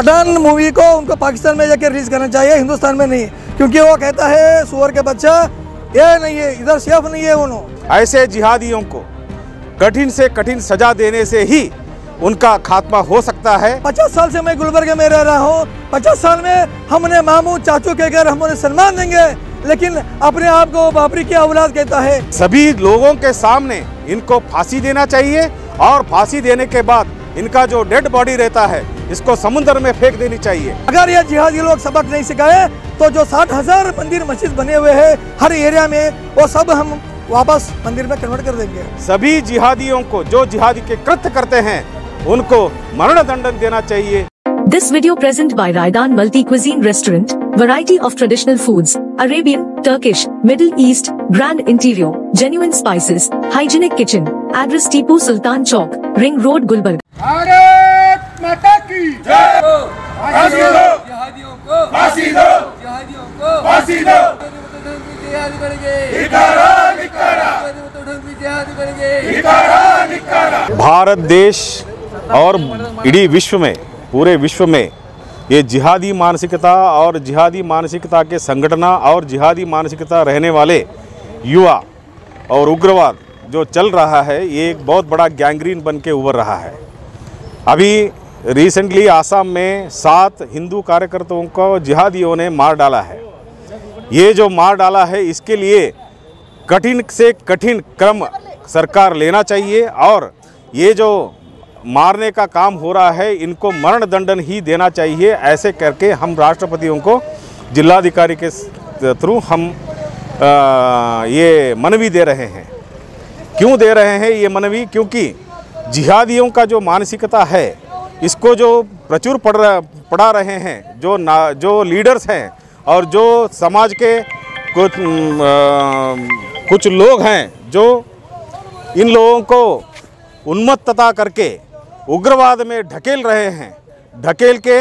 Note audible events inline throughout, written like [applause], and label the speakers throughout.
Speaker 1: Pathan movie को उनको पाकिस्तान में जाके रिलीज़ करना चाहिए हिंदुस्तान में नहीं। क्योंकि वो कहता है सुअर के बच्चा ये नहीं है इधर सेफ़ नहीं है उन्होंने
Speaker 2: ऐसे जिहादियों को कठिन से कठिन सजा देने से ही उनका खात्मा हो सकता है।
Speaker 1: पचास साल से मैं गुलबर्ग में रह रहा हूँ। पचास साल में हमने मामू चाचू के घर हम उन्हें सम्मान देंगे लेकिन अपने आप को बाबरी की औलाद कहता है।
Speaker 2: सभी लोगों के सामने इनको फांसी देना चाहिए और फांसी देने के बाद इनका जो डेड बॉडी रहता है इसको समुन्द्र में फेंक देनी चाहिए।
Speaker 1: अगर ये जिहादी लोग सबक नहीं सिखाए तो जो साठ हज़ार मंदिर मस्जिद बने हुए है हर एरिया में वो सब हम वापस मंदिर में कन्वर्ट कर देंगे।
Speaker 2: सभी जिहादियों को जो जिहादी के कृत्य करते हैं उनको मरण दंडन देना चाहिए।
Speaker 3: This video present by Raydan multi cuisine restaurant variety of traditional food Arabian Turkish Middle East grand interior genuine spices hygienic kitchen address Tipu Sultan chowk ring road
Speaker 4: Gulberg
Speaker 5: फांसी दो फांसी दो
Speaker 2: भारत देश और इडी विश्व में पूरे विश्व में ये जिहादी मानसिकता और जिहादी मानसिकता के संगठना और जिहादी मानसिकता रहने वाले युवा और उग्रवाद जो चल रहा है ये एक बहुत बड़ा गैंग्रीन बन के उभर रहा है। अभी रिसेंटली आसाम में सात हिंदू कार्यकर्ताओं को जिहादियों ने मार डाला है। ये जो मार डाला है इसके लिए कठिन से कठिन क्रम सरकार लेना चाहिए और ये जो मारने का काम हो रहा है इनको मरण दंडन ही देना चाहिए। ऐसे करके हम राष्ट्रपतियों को जिलाधिकारी के थ्रू हम आ, ये मनवी दे रहे हैं। क्यों दे रहे हैं ये मनवी? क्योंकि जिहादियों का जो मानसिकता है इसको जो प्रचुर पढ़ रहा- पढ़ा रहे हैं जो ना जो लीडर्स हैं और जो समाज के कुछ अ, कुछ लोग हैं जो इन लोगों को उन्मत्तता करके उग्रवाद में ढकेल रहे हैं ढकेल के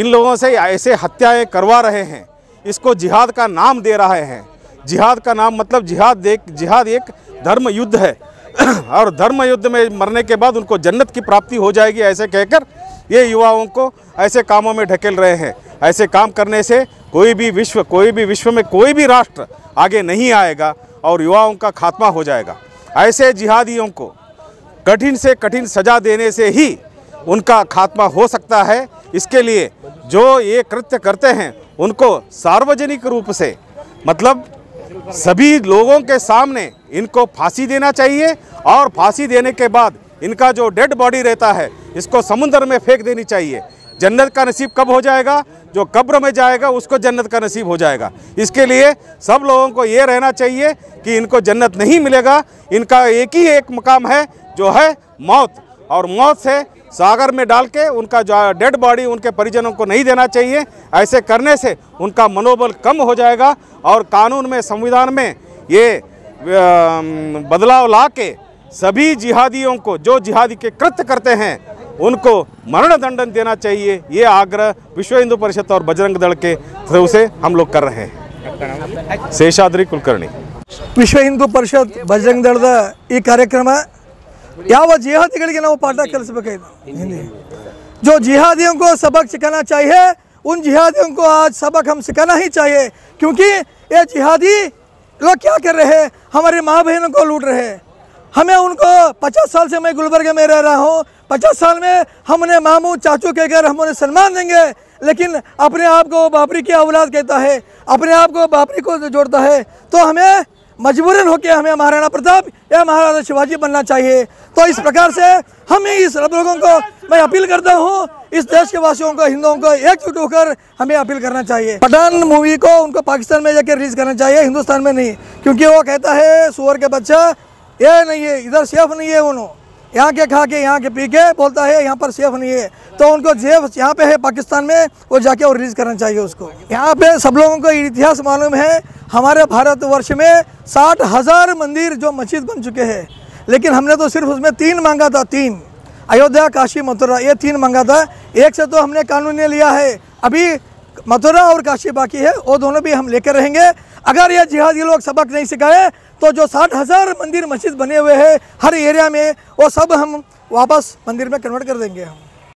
Speaker 2: इन लोगों से ऐसे हत्याएँ करवा रहे हैं इसको जिहाद का नाम दे रहे हैं। जिहाद का नाम मतलब जिहाद देख जिहाद एक धर्म युद्ध है। [coughs] और धर्म युद्ध में मरने के बाद उनको जन्नत की प्राप्ति हो जाएगी, ऐसे कहकर ये युवाओं को ऐसे कामों में ढकेल रहे हैं। ऐसे काम करने से कोई भी विश्व, कोई भी विश्व में कोई भी राष्ट्र आगे नहीं आएगा और युवाओं का खात्मा हो जाएगा। ऐसे जिहादियों को कठिन से कठिन सजा देने से ही उनका खात्मा हो सकता है। इसके लिए जो ये कृत्य करते हैं, उनको सार्वजनिक रूप से मतलब सभी लोगों के सामने इनको फांसी देना चाहिए और फांसी देने के बाद इनका जो डेड बॉडी रहता है, इसको समुद्र में फेंक देनी चाहिए। जन्नत का नसीब कब हो जाएगा? जो कब्र में जाएगा, उसको जन्नत का नसीब हो जाएगा। इसके लिए सब लोगों को ये रहना चाहिए कि इनको जन्नत नहीं मिलेगा। इनका एक ही एक मकाम है, जो है मौत। और मौत से सागर में डाल के उनका जो डेड बॉडी उनके परिजनों को नहीं देना चाहिए ऐसे करने से उनका मनोबल कम हो जाएगा और कानून में संविधान में ये अम, बदलाव ला के सभी जिहादियों को जो जिहादी के कृत्य करते हैं उनको मरण दंडन देना चाहिए ये आग्रह विश्व हिंदू परिषद और बजरंग दल के थ्रू से हम लोग कर रहे हैं शेषाद्री कुलकर्णी
Speaker 1: ವಿಶ್ವ ಹಿಂದೂ ಪರಿಷತ್ ಬಜರಂಗ್ ದಳದ ಈ ಕಾರ್ಯಕ್ರಮ ಯಾವ ಜಿಹಾದಿಗಳಿಗೆ ನಾವು ಪಾಠ ಕಲಿಸಬೇಕಾಗಿದೆ ಹಿಂದಿ जो जिहादियों को सबक सिखाना चाहिए उन जिहादियों को आज सबक हम सिखाना ही चाहिए क्योंकि ये जिहादी लोग क्या कर रहे हैं हमारी माँ बहनों को लूट रहे हैं हमें उनको पचास साल से मैं गुलबर्ग में रह रहा हूँ पचास साल में हमने मामू चाचू के घर हम उन्हें सम्मान देंगे लेकिन अपने आप को बाबरी की औलाद कहता है अपने आप को बाबरी को जोड़ता है तो हमें मजबूरन होकर हमें महाराणा प्रताप या महाराजा शिवाजी बनना चाहिए। तो इस प्रकार से हमें इस सब लोगों को, मैं अपील करता हूँ, इस देश के वासियों को हिंदुओं को एकजुट होकर हमें अपील करना चाहिए। पठान मूवी को उनको पाकिस्तान में जाकर रिलीज़ करना चाहिए, हिंदुस्तान में नहीं, क्योंकि वो कहता है, सुअर के बच्चा, ये नहीं है, इधर सेफ़ नहीं है उन्होंने यहाँ के खा के, यहाँ के पी के बोलता है, यहाँ पर सेफ़ नहीं है। तो उनको जेब यहाँ पे है, पाकिस्तान में, वो जाके और रिलीज़ करना चाहिए उसको। यहाँ पे सब लोगों को इतिहास मालूम है, हमारे भारतवर्ष में साठ हज़ार मंदिर जो मस्जिद बन चुके हैं। लेकिन हमने तो सिर्फ़ उसमें तीन मांगा था, तीन। अयोध्या, काशी, मथुरा, ये तीन मांगा था। एक से तो हमने कानून ने लिया है। अभी मथुरा और काशी बाकी है, वो दोनों भी हम लेकर रहेंगे। अगर ये जिहादी लोग सबक नहीं सिखाए तो जो साठ हज़ार मंदिर मस्जिद बने हुए हैं हर एरिया में, वो सब हम वापस मंदिर में कन्वर्ट कर देंगे हम।